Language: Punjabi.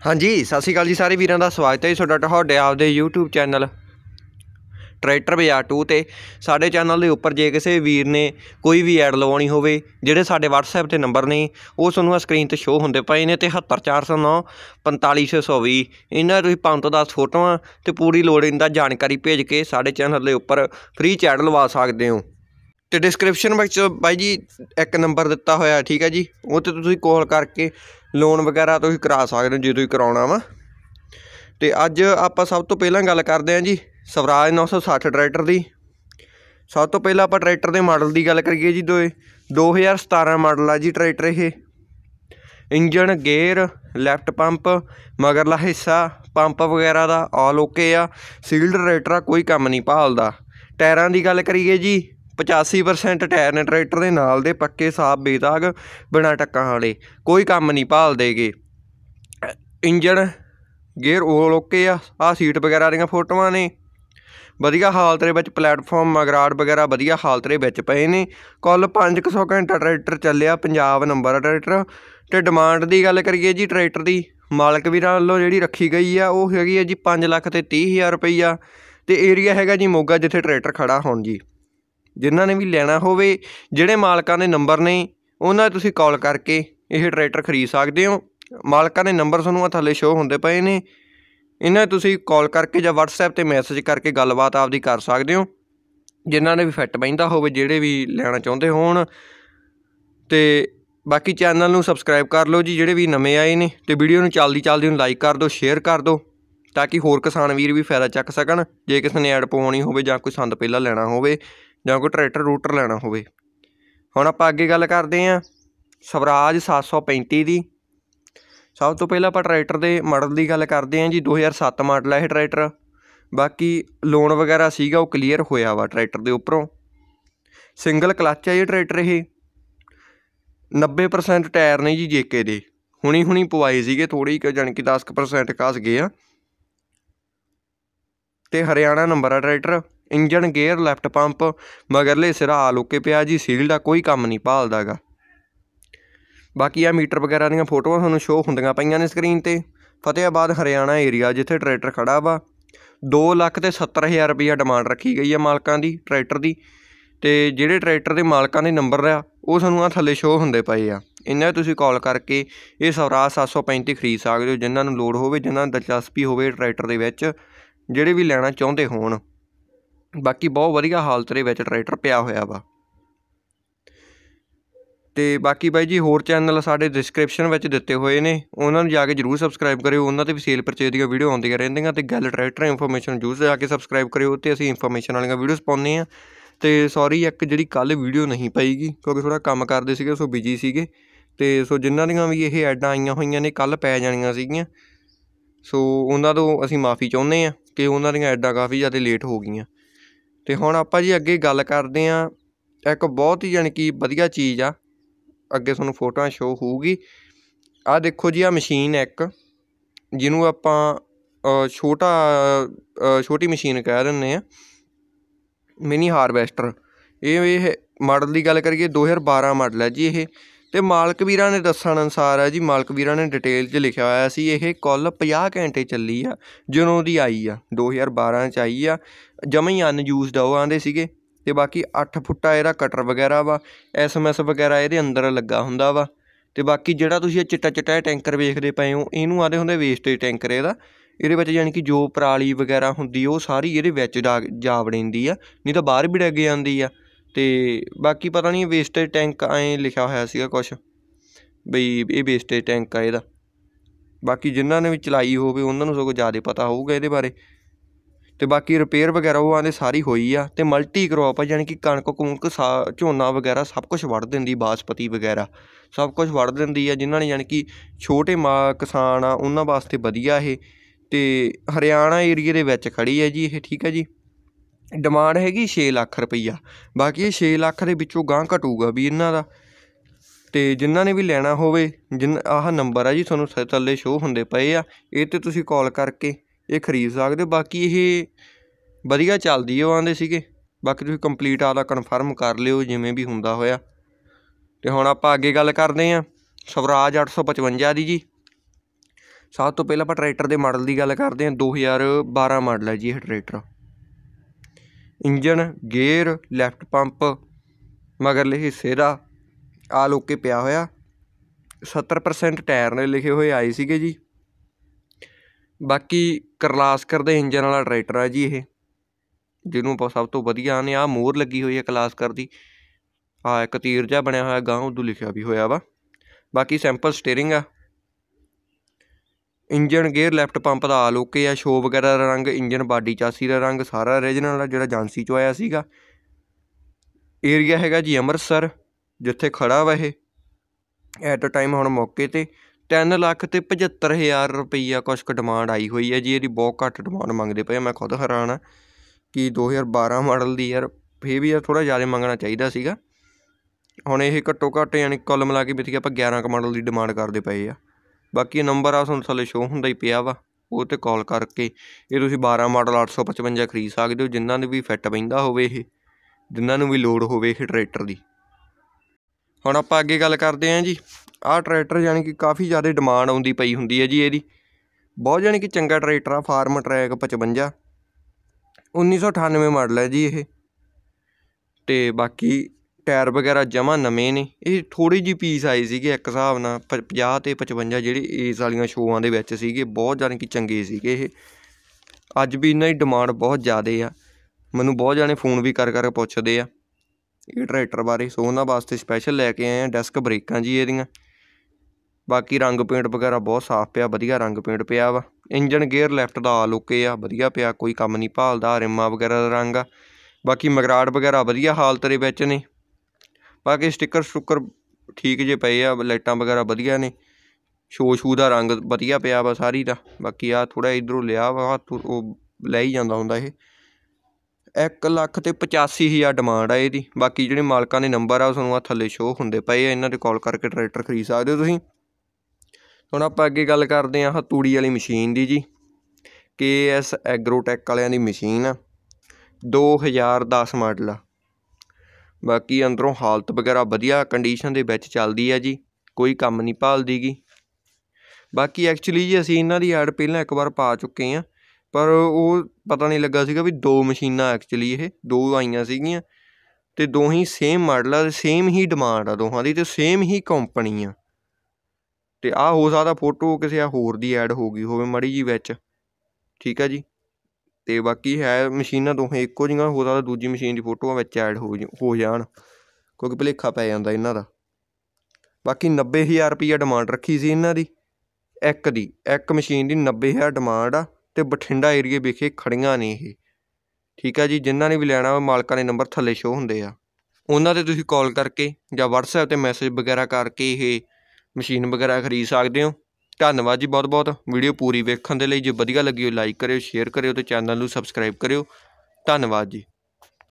ਹਾਂਜੀ, ਸਤਿ ਸ਼੍ਰੀ ਅਕਾਲ ਜੀ ਸਾਰੇ ਵੀਰਾਂ ਦਾ, ਸਵਾਗਤ ਹੈ ਜੀ ਤੁਹਾਡਾ, ਤੁਹਾਡੇ ਆਪਦੇ YouTube ਚੈਨਲ ਟਰੈਕਟਰ ਬਾਜ਼ਾਰ 2 ਤੇ। ਸਾਡੇ ਚੈਨਲ ਦੇ ਉੱਪਰ ਜੇ ਕਿਸੇ ਵੀਰ ਨੇ ਕੋਈ ਵੀ ਐਡ ਲਵਾਉਣੀ ਹੋਵੇ, ਜਿਹੜੇ ਸਾਡੇ WhatsApp ਤੇ ਨੰਬਰ ਨੇ, ਉਹ ਤੁਹਾਨੂੰ ਆ ਸਕਰੀਨ ਤੇ ਸ਼ੋ ਹੁੰਦੇ ਪਏ ਨੇ ਤੇ 78409 45620 ਇਹਨਾਂ ਤੁਸੀਂ 5 ਤੋਂ 10 ਫੋਟੋਆਂ ਤੇ ਪੂਰੀ ਲੋੜੀਂਦਾ ਜਾਣਕਾਰੀ ਭੇਜ ਕੇ ਸਾਡੇ ਚੈਨਲ ਦੇ ਉੱਪਰ ਫ੍ਰੀ ਚੈਟ ਲਵਾ ਸਕਦੇ ਹੋ। ਤੇ ਡਿਸਕ੍ਰਿਪਸ਼ਨ ਵਿੱਚ ਬਾਈ ਜੀ ਇੱਕ ਨੰਬਰ ਦਿੱਤਾ ਹੋਇਆ, ਠੀਕ ਹੈ ਜੀ? ਉਹ ਤੇ ਤੁਸੀਂ ਕਾਲ ਕਰਕੇ ਲੋਨ ਵਗੈਰਾ ਤੁਸੀਂ ਕਰਾ ਸਕਦੇ ਹੋ ਜੇ ਤੁਸੀਂ ਕਰਾਉਣਾ ਵਾ। ਤੇ ਅੱਜ ਆਪਾਂ ਸਭ ਤੋਂ ਪਹਿਲਾਂ ਗੱਲ ਕਰਦੇ ਹਾਂ ਜੀ ਸਵਰਾਜ 960 ਟਰੈਕਟਰ ਦੀ। ਸਭ ਤੋਂ ਪਹਿਲਾਂ ਆਪਾਂ ਟਰੈਕਟਰ ਦੇ ਮਾਡਲ ਦੀ ਗੱਲ ਕਰੀਏ ਜੀ ਦੋਏ। 2017 ਮਾਡਲ ਆ ਜੀ ਟਰੈਕਟਰ ਇਹ। ਇੰਜਨ ਗੇਅਰ, ਲੈਫਟ ਪੰਪ, ਮਗਰਲਾ ਹਿੱਸਾ, ਪੰਪ ਵਗੈਰਾ ਦਾ ਆਲ ਓਕੇ ਆ। ਸੀਲਡ ਟਰੈਕਟਰ ਆ, ਕੋਈ ਕੰਮ ਨਹੀਂ ਭਾਲਦਾ। ਟਾਇਰਾਂ ਦੀ ਗੱਲ ਕਰੀਏ ਜੀ 85% ਟਾਇਰ ਨੇ ਟਰੈਕਟਰ ਦੇ ਨਾਲ ਦੇ ਪੱਕੇ ਸਾਫ਼ ਬੇਦਾਗ ਬਿਨਾਂ ਟੱਕਾਂ ਵਾਲੇ। ਕੋਈ ਕੰਮ ਨਹੀਂ ਭਾਲਦੇਗੇ। ਇੰਜਣ ਗੇਅਰ ਉਹ ਓਕੇ ਆ ਆ ਸੀਟ ਵਗੈਰਾ ਦੀਆਂ ਫੋਟੋਆਂ ਨੇ। ਵਧੀਆ ਹਾਲਤ ਦੇ ਵਿੱਚ ਪਲੇਟਫਾਰਮ ਮਗਰਾੜ ਵਗੈਰਾ ਵਧੀਆ ਹਾਲਤ ਦੇ ਵਿੱਚ ਪਏ ਨੇ। ਕੁੱਲ 500 ਘੰਟਾ ਟਰੈਕਟਰ ਚੱਲਿਆ, ਪੰਜਾਬ ਨੰਬਰ ਟਰੈਕਟਰ ਤੇ ਡਿਮਾਂਡ ਦੀ ਗੱਲ ਕਰੀਏ ਜੀ ਟਰੈਕਟਰ ਦੀ ਮਾਲਕ ਵੀਰਾਂ ਵੱਲੋਂ ਜਿਹੜੀ ਰੱਖੀ ਗਈ ਆ, ਉਹ ਹੈਗੀ ਆ ਜੀ 5 ਲੱਖ ਤੇ 30000 ਰੁਪਈਆ। ਤੇ ਏਰੀਆ ਹੈਗਾ ਜੀ ਮੋਗਾ, ਜਿੱਥੇ ਟਰੈਕਟਰ ਖੜਾ ਹੋਣ ਜੀ। ਜਿਨ੍ਹਾਂ ਨੇ ਵੀ ਲੈਣਾ ਹੋਵੇ, ਜਿਹੜੇ ਮਾਲਕਾਂ ਦੇ ਨੰਬਰ ਨੇ, ਉਹਨਾਂ 'ਤੇ ਤੁਸੀਂ ਕਾਲ ਕਰਕੇ ਇਹ ਟਰੈਕਟਰ ਖਰੀਦ ਸਕਦੇ ਹੋ। ਮਾਲਕਾਂ ਦੇ ਨੰਬਰ ਤੁਹਾਨੂੰ ਆ ਥੱਲੇ ਸ਼ੋ ਹੁੰਦੇ ਪਏ ਨੇ। ਇਹਨਾਂ ਤੁਸੀਂ ਕਾਲ ਕਰਕੇ ਜਾਂ WhatsApp ਤੇ ਮੈਸੇਜ ਕਰਕੇ ਗੱਲਬਾਤ ਆਪਦੀ ਕਰ ਸਕਦੇ ਹੋ। ਜਿਨ੍ਹਾਂ ਨੇ ਵੀ ਫਿੱਟ ਬੈਂਦਾ ਹੋਵੇ, ਜਿਹੜੇ ਵੀ ਲੈਣਾ ਚਾਹੁੰਦੇ ਹੋਣ। ਤੇ ਬਾਕੀ ਚੈਨਲ ਨੂੰ ਸਬਸਕ੍ਰਾਈਬ ਕਰ ਲਓ ਜੀ, ਜਿਹੜੇ ਵੀ ਨਵੇਂ ਆਏ ਨੇ। ਤੇ ਵੀਡੀਓ ਨੂੰ ਚੱਲਦੀ ਚੱਲਦੀ ਨੂੰ ਲਾਈਕ ਕਰ ਦਿਓ ਸ਼ੇਅਰ ਕਰ ਦਿਓ, ਤਾਂ ਕਿ ਹੋਰ ਕਿਸਾਨ ਵੀਰ ਵੀ ਫਾਇਦਾ ਚੱਕ ਸਕਣ। ਜੇ ਕਿਸੇ ਨੇ ਐਡ ਪਵਾਉਣੀ ਹੋਵੇ ਜਾਂ ਕੋਈ ਸੰਦ ਪਹਿਲਾਂ ਲੈਣਾ ਹੋਵੇ ਜਾਂ ਕੋਈ ਟਰੈਕਟਰ ਰੂਟਰ ਲੈਣਾ ਹੋਵੇ। ਹੁਣ ਆਪਾਂ ਅੱਗੇ ਗੱਲ ਕਰਦੇ ਹਾਂ ਸਵਰਾਜ 735 ਦੀ। ਸਭ ਤੋਂ ਪਹਿਲਾਂ ਆਪਾਂ ਟਰੈਕਟਰ ਦੇ ਮਾਡਲ ਦੀ ਗੱਲ ਕਰਦੇ ਹਾਂ ਜੀ 2007 ਮਾਡਲ ਹੈ ਇਹ ਟਰੈਕਟਰ। ਬਾਕੀ ਲੋਨ ਵਗੈਰਾ ਸੀਗਾ, ਉਹ ਕਲੀਅਰ ਹੋਇਆ ਵਾ ਟਰੈਕਟਰ ਦੇ ਉੱਪਰੋਂ। ਸਿੰਗਲ ਕਲੱਚ ਹੈ ਇਹ ਟਰੈਕਟਰ ਇਹ। 90% ਟਾਇਰ ਨੇ ਜੀ ਜੇਕੇ ਦੇ। ਹੁਣੀ ਹੁਣੀ ਪਵਾਏ ਸੀਗੇ ਥੋੜੀ ਕਿ ਜਾਣੀ ਕਿ 10% ਕਾਸ ਗਏ ਆ। ਤੇ ਹਰਿਆਣਾ ਨੰਬਰ ਆ tractor. Engine gear, left pump ਮਗਰਲੇ ਸਿਰਾ ਆ ਲੁਕੇ ਪਿਆ ਜੀ, ਸੀਲ ਦਾ ਕੋਈ ਕੰਮ ਨਹੀਂ ਭਾਲਦਾਗਾ ਬਾਕੀ ਆ ਮੀਟਰ ਵਗੈਰਾ ਦੀਆਂ ਫੋਟੋਆਂ ਤੁਹਾਨੂੰ ਸ਼ੋਅ ਹੁੰਦੀਆਂ ਪਈਆਂ ਨੇ ਸਕਰੀਨ ਤੇ। ਫਤਿਆਬਾਦ ਹਰਿਆਣਾ ਏਰੀਆ ਜਿੱਥੇ ਟਰੈਕਟਰ ਖੜਾ ਵਾ। 2 ਲੱਖ ਤੇ 70000 ਰੁਪਈਆ ਡਿਮਾਂਡ ਰੱਖੀ ਗਈ ਆ ਮਾਲਕਾਂ ਦੀ ਟਰੈਕਟਰ ਦੀ। ਤੇ ਜਿਹੜੇ ਟਰੈਕਟਰ ਦੇ ਮਾਲਕਾਂ ਦੇ ਨੰਬਰ ਆ, ਉਹ ਤੁਹਾਨੂੰ ਆ ਥੱਲੇ ਸ਼ੋਅ ਹੁੰਦੇ ਪਏ ਆ। ਇਹਨਾਂ ਤੁਸੀਂ ਕਾਲ ਕਰਕੇ ਇਹ ਸਵਰਾਜ 735 ਖਰੀਦ ਸਕਦੇ ਹੋ, ਜਿਨ੍ਹਾਂ ਨੂੰ ਲੋੜ ਹੋਵੇ, ਜਿਨ੍ਹਾਂ ਨੂੰ ਦਿਲਚਸਪੀ ਹੋਵੇ ਟਰੈਕਟਰ ਦੇ ਵਿੱਚ, ਜਿਹੜੇ ਵੀ ਲੈਣਾ ਚਾਹੁੰਦੇ ਹੋਣ। ਬਾਕੀ ਬਹੁਤ ਵਧੀਆ ਹਾਲਤ ਦੇ ਵਿੱਚ ਟਰੈਕਟਰ ਪਿਆ ਹੋਇਆ ਵਾ। ਤੇ ਬਾਕੀ ਬਾਈ ਜੀ ਹੋਰ ਚੈਨਲ ਸਾਡੇ ਡਿਸਕ੍ਰਿਪਸ਼ਨ ਵਿੱਚ ਦਿੱਤੇ ਹੋਏ ਨੇ, ਉਹਨਾਂ ਨੂੰ ਜਾ ਕੇ ਜਰੂਰ ਸਬਸਕ੍ਰਾਈਬ ਕਰਿਓ, ਉਹਨਾਂ ਤੇ ਵੀ ਸੇਲ ਪਰਚੇਜ ਦੀਆਂ ਵੀਡੀਓ ਆਉਂਦੀਆਂ ਰਹਿੰਦੀਆਂ ਤੇ ਗੱਲ ਟਰੈਕਟਰ ਇਨਫੋਰਮੇਸ਼ਨ ਜਰੂਰ ਜਾ ਕੇ ਸਬਸਕ੍ਰਾਈਬ ਕਰਿਓ ਤੇ ਅਸੀਂ ਇਨਫੋਰਮੇਸ਼ਨ ਵਾਲੀਆਂ ਵੀਡੀਓਜ਼ ਪਾਉਂਦੇ ਆ ਤੇ ਸੌਰੀ ਇੱਕ ਜਿਹੜੀ ਕੱਲ ਵੀਡੀਓ ਨਹੀਂ ਪਈਗੀ, ਕਿਉਂਕਿ ਥੋੜਾ ਕੰਮ ਕਰਦੇ ਸੀਗੇ, ਸੋ ਬਿਜ਼ੀ ਸੀਗੇ। ਤੇ ਸੋ ਜਿਨ੍ਹਾਂ ਦੀਆਂ ਵੀ ਇਹ ਐਡਾਂ ਆਈਆਂ ਹੋਈਆਂ ਨੇ ਕੱਲ ਪੈ ਜਾਣੀਆਂ ਸੀਗੀਆਂ। ਸੋ ਉਹਨਾਂ ਤੋਂ ਅਸੀਂ ਮਾਫੀ ਚਾਹੁੰਦੇ ਆ ਕਿ ਉਹਨਾਂ ਦੀਆਂ ਐਡਾਂ ਕਾਫੀ ਜ਼ਿਆਦਾ ਲੇਟ ਹੋ ਗਈਆਂ। ਤੇ ਹੁਣ ਆਪਾਂ ਜੀ ਅੱਗੇ ਗੱਲ ਕਰਦੇ ਆ ਇੱਕ ਬਹੁਤ ਹੀ ਯਾਨੀ ਕਿ ਵਧੀਆ ਚੀਜ਼ ਆ। ਅੱਗੇ ਤੁਹਾਨੂੰ ਫੋਟੋਆਂ ਸ਼ੋ ਹੋਊਗੀ। ਆ ਦੇਖੋ ਜੀ ਆ ਮਸ਼ੀਨ ਇੱਕ, ਜਿਹਨੂੰ ਆਪਾਂ ਛੋਟਾ ਛੋਟੀ ਮਸ਼ੀਨ ਕਹਿ ਦਿੰਦੇ ਆ ਮਿਨੀ ਹਾਰਵੈਸਟਰ ਇਹ ਇਹ ਮਾਡਲ ਦੀ ਗੱਲ ਕਰੀਏ 2012 ਮਾਡਲ ਹੈ ਜੀ ਇਹ। ਅਤੇ ਮਾਲਕ ਵੀਰਾਂ ਨੇ ਦੱਸਣ ਅਨੁਸਾਰ ਹੈ ਜੀ, ਮਾਲਕ ਵੀਰਾਂ ਨੇ ਡਿਟੇਲ 'ਚ ਲਿਖਿਆ ਹੋਇਆ ਸੀ, ਇਹ ਕੁੱਲ 50 ਘੰਟੇ ਚੱਲੀ ਆ, ਜਦੋਂ ਦੀ ਆਈ ਆ 2012 ਚ ਆਈ ਆ, ਜਮਾ ਹੀ ਅਨਯੂਜ਼ਡ ਆ, ਉਹ ਆਂਦੇ ਸੀਗੇ ਅਤੇ ਬਾਕੀ ਅੱਠ ਫੁੱਟਾ ਇਹਦਾ ਕਟਰ ਵਗੈਰਾ ਵਾ ਐਸਐਮਐਸ ਵਗੈਰਾ ਇਹਦੇ ਅੰਦਰ ਲੱਗਾ ਹੁੰਦਾ ਵਾ ਅਤੇ ਬਾਕੀ ਜਿਹੜਾ ਤੁਸੀਂ ਇਹ ਚਿੱਟਾ ਚਿੱਟਾ ਟੈਂਕਰ ਵੇਖਦੇ ਪਏ ਹੋ, ਇਹਨੂੰ ਆਦੇ ਹੁੰਦੇ ਵੇਸਟੇਜ ਟੈਂਕਰ ਇਹਦਾ, ਇਹਦੇ ਵਿੱਚ ਯਾਨੀ ਕਿ ਜੋ ਪਰਾਲੀ ਵਗੈਰਾ ਹੁੰਦੀ ਉਹ ਸਾਰੀ ਇਹਦੇ ਵਿੱਚ ਜਾ ਵੜਿੰਦੀ ਆ, ਨਹੀਂ ਤਾਂ ਬਾਹਰ ਵੀ ਡਿੱਗ ਜਾਂਦੀ ਆ। ਅਤੇ ਬਾਕੀ ਪਤਾ ਨਹੀਂ ਵੇਸਟੇਜ ਟੈਂਕ ਐਂ ਲਿਖਿਆ ਹੋਇਆ ਸੀਗਾ ਕੁਛ ਬਈ ਇਹ ਵੇਸਟੇਜ ਟੈਂਕ ਆ ਇਹਦਾ। ਬਾਕੀ ਜਿਨ੍ਹਾਂ ਨੇ ਵੀ ਚਲਾਈ ਹੋਵੇ ਉਹਨਾਂ ਨੂੰ ਸਗੋਂ ਜ਼ਿਆਦਾ ਪਤਾ ਹੋਊਗਾ ਇਹਦੇ ਬਾਰੇ। ਤੇ ਬਾਕੀ ਰਿਪੇਅਰ ਵਗੈਰਾ ਉਹ ਆਂਦੇ ਸਾਰੀ ਹੋਈ ਆ ਤੇ ਮਲਟੀ ਕ੍ਰੌਪ ਆ ਯਾਨੀ ਕਿ ਕਣਕ ਕੁਣਕ ਝੋਨਾ ਵਗੈਰਾ ਸਭ ਕੁਝ ਵੜ ਦਿੰਦੀ, ਬਾਸਪਤੀ ਵਗੈਰਾ ਸਭ ਕੁਝ ਵੜ ਦਿੰਦੀ ਆ, ਜਿਨ੍ਹਾਂ ਨੇ ਯਾਨੀ ਕਿ ਛੋਟੇ ਮਾ ਕਿਸਾਨ ਆ, ਉਹਨਾਂ ਵਾਸਤੇ ਵਧੀਆ ਇਹ। ਤੇ ਹਰਿਆਣਾ ਏਰੀਏ ਦੇ ਵਿੱਚ ਖੜੀ ਹੈ ਜੀ ਇਹ, ਠੀਕ ਹੈ ਜੀ? ਡਿਮਾਂਡ ਹੈਗੀ 6 ਲੱਖ ਰੁਪਈਆ। ਬਾਕੀ ਇਹ 6 ਲੱਖ ਦੇ ਵਿੱਚੋਂ ਗਾਂ ਘਟੂਗਾ ਵੀ ਇਹਨਾਂ ਦਾ। ਤੇ ਜਿਨ੍ਹਾਂ ਨੇ ਵੀ ਲੈਣਾ ਹੋਵੇ, ਜਿਨ, ਆਹ ਨੰਬਰ ਆ ਜੀ ਤੁਹਾਨੂੰ ਥੱਲੇ ਸ਼ੋ ਹੁੰਦੇ ਪਏ ਆ। ਇਹ ਤੇ ਤੁਸੀਂ ਕਾਲ ਕਰਕੇ ਇਹ ਖਰੀਦ ਸਕਦੇ ਬਾਕੀ ਇਹ ਵਧੀਆ ਚੱਲਦੀ ਉਹ ਆਂਦੇ ਸੀਗੇ। ਬਾਕੀ ਤੁਸੀਂ ਕੰਪਲੀਟ ਆਦਾ ਕਨਫਰਮ ਕਰ ਲਿਓ ਜਿਵੇਂ ਵੀ ਹੁੰਦਾ ਹੋਇਆ। ਤੇ ਹੁਣ ਆਪਾਂ ਅੱਗੇ ਗੱਲ ਕਰਦੇ ਆਂ, ਸਵਰਾਜ 855 ਦੀ ਜੀ। ਸਭ ਤੋਂ ਪਹਿਲਾਂ ਆਪਾਂ ਟਰੈਕਟਰ ਦੇ ਮਾਡਲ ਦੀ ਗੱਲ ਕਰਦੇ ਹਾਂ 2012 ਮਾਡਲ ਹੈ ਜੀ ਇਹ tractor. Engine, gear, left pump, ਮਗਰਲੇ ਹਿੱਸੇ ਦਾ ਆ ਲੋਕੇ ਪਿਆ ਹੋਇਆ। 70% ਟਾਇਰ ਨੇ ਲਿਖੇ ਹੋਏ ਆਏ ਸੀਗੇ ਜੀ। ਬਾਕੀ ਕਰਲਾਸਕਰ ਦੇ ਇੰਜਨ ਵਾਲਾ ਟਰੈਕਟਰ ਆ ਜੀ ਇਹ, ਜਿਹਨੂੰ ਆਪਾਂ ਸਭ ਤੋਂ ਵਧੀਆ ਨੇ ਆ। ਮੋਹਰ ਲੱਗੀ ਹੋਈ ਹੈ ਕਲਾਸਕਰ ਦੀ। ਆ ਇੱਕ ਤੀਰ ਜਿਹਾ ਬਣਿਆ ਹੋਇਆ ਗਾਂ ਉਦੋਂ ਲਿਖਿਆ ਵੀ ਹੋਇਆ ਵਾ। ਬਾਕੀ ਸਿੰਪਲ ਸਟੀਅਰਿੰਗ ਆ। ਇੰਜਨ ਗੇਅਰ, ਲੈਫਟ ਪੰਪ ਦਾ ਆਲ ਓਕੇ ਆ ਸ਼ੋ ਵਗੈਰਾ ਦਾ ਰੰਗ ਇੰਜਨ ਬਾਡੀ ਚਾਸੀ ਦਾ ਰੰਗ, ਸਾਰਾ ਓਰੀਜਨਲ ਆ, ਜਿਹੜਾ ਏਜੰਸੀ ਚੋਂ ਆਇਆ ਸੀਗਾ। ਏਰੀਆ ਹੈਗਾ ਜੀ ਅੰਮ੍ਰਿਤਸਰ, ਜਿੱਥੇ ਖੜਾ ਵਾ ਇਹ। ਐਟ ਅ ਟਾਈਮ ਹੁਣ ਮੌਕੇ ਤੇ 3 ਲੱਖ ਤੇ 75000 ਰੁਪਈਆ ਕੁਛ ਕੁ ਡਿਮਾਂਡ ਆਈ ਹੋਈ ਹੈ ਜੀ। ਇਹਦੀ ਬਹੁਤ ਘੱਟ ਡਿਮਾਂਡ ਮੰਗਦੇ ਪਏ ਆ, ਮੈਂ ਖੁਦ ਹੈਰਾਨ ਆ ਕਿ 2012 ਮਾਡਲ ਦੀ ਯਾਰ, ਫੇਰ ਵੀ ਯਾਰ ਥੋੜਾ ਜ਼ਿਆਦਾ ਮੰਗਣਾ ਚਾਹੀਦਾ ਸੀਗਾ। ਹੁਣ ਇਹ ਘੱਟੋ ਘੱਟ ਯਾਨੀ ਕੁੱਲ ਮਿਲਾ ਕੇ ਵੀ ਆਪਾਂ 11 ਕ ਮਾਡਲ ਦੀ ਡਿਮਾਂਡ ਕਰਦੇ ਪਏ ਆ। ਬਾਕੀ ਨੰਬਰ ਆ, ਤੁਹਾਨੂੰ ਥੱਲੇ ਸ਼ੋ ਹੁੰਦਾ ਹੀ ਪਿਆ ਵਾ, ਉਹ ਤੇ ਕਾਲ ਕਰਕੇ। ਇਹ ਤੁਸੀਂ 12 ਮਾਡਲ 855 ਖਰੀਦ ਸਕਦੇ ਹੋ, ਜਿਨ੍ਹਾਂ ਦੇ ਵੀ ਫਿੱਟ ਪੈਂਦਾ ਹੋਵੇ ਇਹ, ਜਿਨ੍ਹਾਂ ਨੂੰ ਵੀ ਲੋਡ ਹੋਵੇ ਇਹ ਟਰੈਕਟਰ ਦੀ। ਹੁਣ ਆਪਾਂ ਅੱਗੇ ਗੱਲ ਕਰਦੇ ਹਾਂ ਜੀ, ਆਹ ਟਰੈਕਟਰ ਯਾਨੀ ਕਿ ਕਾਫੀ ਜ਼ਿਆਦਾ ਡਿਮਾਂਡ ਆਉਂਦੀ ਪਈ ਹੁੰਦੀ ਹੈ ਜੀ ਇਹਦੀ। ਬਹੁਤ ਯਾਨੀ ਕਿ ਚੰਗਾ ਟਰੈਕਟਰ ਆ ਫਾਰਮ ਟਰੈਕ 55 1998 ਮਾਡਲ ਹੈ ਜੀ ਇਹ। ਤੇ ਬਾਕੀ ਟਾਇਰ ਵਗੈਰਾ ਜਮਾ ਨਵੇਂ ਨੇ। ਇਹ ਥੋੜੀ ਜੀ ਪੀਸ ਆਈ ਸੀਗੇ ਇੱਕ ਹਿਸਾਬ ਨਾਲ 50 ਤੇ 55 ਜਿਹੜੇ ਇਸ ਵਾਲੀਆਂ ਸ਼ੋਆਂ ਦੇ ਵਿੱਚ ਸੀਗੇ, ਬਹੁਤ ਯਾਨੀ ਕਿ ਚੰਗੇ ਸੀਗੇ ਇਹ। ਅੱਜ ਵੀ ਇਹਨਾਂ ਦੀ ਡਿਮਾਂਡ ਬਹੁਤ ਜ਼ਿਆਦੇ ਆ। ਮੈਨੂੰ ਬਹੁਤ ਜਾਣੇ ਫੋਨ ਵੀ ਕਰ ਕਰ ਪੁੱਛਦੇ ਆ। ਇਹ ਟਰੈਕਟਰ ਬਾਰੇ, ਸੋ ਉਹਨਾਂ ਵਾਸਤੇ ਸਪੈਸ਼ਲ ਲੈ ਕੇ ਆਏ ਆ ਡੈਸਕ ਬ੍ਰੇਕਾਂ ਜੀ ਇਹਦੀਆਂ। ਬਾਕੀ ਰੰਗ ਪੇਂਟ ਵਗੈਰਾ ਬਹੁਤ ਸਾਫ਼ ਪਿਆ, ਵਧੀਆ ਰੰਗ ਪੇਂਟ ਪਿਆ ਵਾ। ਇੰਜਨ ਗੇਅਰ ਲੈਫਟ ਦਾ ਆਲ ਓਕੇ ਆ, ਵਧੀਆ ਪਿਆ, ਕੋਈ ਕੰਮ ਨਹੀਂ ਭਾਲਦਾ, ਰਿਮਾਂ ਵਗੈਰਾ ਦਾ ਰੰਗ ਆ। ਬਾਕੀ ਮਗਰਾੜ ਵਗੈਰਾ ਵਧੀਆ ਹਾਲਤ ਦੇ ਵਿੱਚ ਨੇ। ਬਾਕੀ ਸਟicker ਸਟੁੱਕਰ ਠੀਕ ਜੇ ਪਏ ਆ, ਲਾਈਟਾਂ ਵਗੈਰਾ ਵਧੀਆ ਨੇ। ਸ਼ੋ ਸ਼ੂ ਦਾ ਰੰਗ ਵਧੀਆ ਪਿਆ ਵਾ ਸਾਰੀ ਦਾ, ਬਾਕੀ ਆ ਥੋੜਾ ਇਧਰੋਂ ਲਿਆ ਵਾ, ਹੱਥ ਉਹ ਲੈ ਹੀ ਜਾਂਦਾ ਹੁੰਦਾ ਇਹ। 1 ਲੱਖ ਤੇ 85000 ਡਿਮਾਂਡ ਆ ਇਹਦੀ, ਬਾਕੀ ਜਿਹੜੇ ਮਾਲਕਾਂ ਦੇ ਨੰਬਰ ਆ, ਉਹ ਤੁਹਾਨੂੰ ਆ ਥੱਲੇ ਸ਼ੋ ਹੁੰਦੇ ਪਏ ਆ, ਇਹਨਾਂ ਤੇ ਕਾਲ ਕਰਕੇ ਟਰੈਕਟਰ ਖਰੀਦ ਸਕਦੇ ਹੋ ਤੁਸੀਂ। ਹੁਣ ਆਪਾਂ ਅੱਗੇ ਗੱਲ ਕਰਦੇ ਹਾਂ ਤੂੜੀ ਵਾਲੀ ਮਸ਼ੀਨ ਦੀ ਜੀ। ਕੇ ਐਸ ਐਗਰੋਟੈਕ ਵਾਲਿਆਂ ਦੀ ਮਸ਼ੀਨ ਆ। 2010 ਮਾਡਲ ਆ। ਬਾਕੀ ਅੰਦਰੋਂ ਹਾਲਤ ਵਗੈਰਾ ਵਧੀਆ ਕੰਡੀਸ਼ਨ ਦੇ ਵਿੱਚ ਚੱਲਦੀ ਆ ਜੀ, ਕੋਈ ਕੰਮ ਨਹੀਂ ਭਾਲਦੀ ਗੀ ਬਾਕੀ ਐਕਚੁਅਲੀ ਜੀ ਅਸੀਂ ਇਹਨਾਂ ਦੀ ਐਡ ਪਹਿਲਾਂ ਇੱਕ ਵਾਰ ਪਾ ਚੁੱਕੇ ਆ ਪਰ ਉਹ ਪਤਾ ਨਹੀਂ ਲੱਗਾ ਸੀਗਾ ਵੀ ਦੋ ਮਸ਼ੀਨਾਂ ਐਕਚੁਅਲੀ ਇਹ, ਦੋ ਆਈਆਂ ਸੀਗੀਆਂ, ਤੇ ਦੋਹੀ ਸੇਮ ਮਾਡਲ ਆ, ਤੇ ਸੇਮ ਹੀ ਡਿਮਾਂਡ ਆ ਦੋਹਾਂ ਦੀ, ਤੇ ਸੇਮ ਹੀ ਕੰਪਨੀ ਆ। ਤੇ ਆ ਹੋ ਸਕਦਾ ਫੋਟੋ ਕਿਸੇ ਹੋਰ ਦੀ ਐਡ ਹੋ ਗਈ ਹੋਵੇ, ਮੜੀ ਜੀ ਵਿੱਚ। ਠੀਕ ਆ ਜੀ? ਤੇ ਬਾਕੀ ਹੈ ਮਸ਼ੀਨਾਂ ਦੋਹੇ ਇੱਕੋ ਜਿਹੀਆਂ ਹੋ ਸਕਦਾ ਦੂਜੀ ਮਸ਼ੀਨ ਦੀ ਫੋਟੋਆਂ ਵਿੱਚ ਐਡ ਹੋ ਜ, ਹੋ ਜਾਣ, ਕਿਉਂਕਿ ਭੁਲੇਖਾ ਪੈ ਜਾਂਦਾ ਇਹਨਾਂ ਦਾ। ਬਾਕੀ 90000 ਰੁਪਈਆ ਡਿਮਾਂਡ ਰੱਖੀ ਸੀ ਇਹਨਾਂ ਦੀ, ਇੱਕ ਦੀ, ਇੱਕ ਮਸ਼ੀਨ ਦੀ 90000 ਡਿਮਾਂਡ ਆ, ਤੇ ਬਠਿੰਡਾ ਏਰੀਏ ਵਿਖੇ ਖੜੀਆਂ ਨੇ ਇਹ। ਠੀਕ ਆ ਜੀ, ਜਿਨ੍ਹਾਂ ਨੇ ਵੀ ਲੈਣਾ ਉਹ ਮਾਲਕਾਂ ਦੇ ਨੰਬਰ ਥੱਲੇ ਸ਼ੋ ਹੁੰਦੇ ਆ। ਉਹਨਾਂ ਤੇ ਤੁਸੀਂ ਕਾਲ ਕਰਕੇ ਜਾਂ WhatsApp ਤੇ ਮੈਸੇਜ ਵਗੈਰਾ ਕਰਕੇ ਇਹ ਮਸ਼ੀਨ ਵਗੈਰਾ ਖਰੀਦ ਸਕਦੇ ਹੋ। ਧੰਨਵਾਦ ਜੀ ਬਹੁਤ ਬਹੁਤ ਵੀਡੀਓ ਪੂਰੀ ਵੇਖਣ ਦੇ ਲਈ ਜੇ ਵਧੀਆ ਲੱਗੀ ਹੋ ਲਾਈਕ ਕਰਿਓ ਸ਼ੇਅਰ ਕਰਿਓ ਤੇ ਚੈਨਲ ਨੂੰ ਸਬਸਕ੍ਰਾਈਬ ਕਰਿਓ। ਧੰਨਵਾਦ ਜੀ।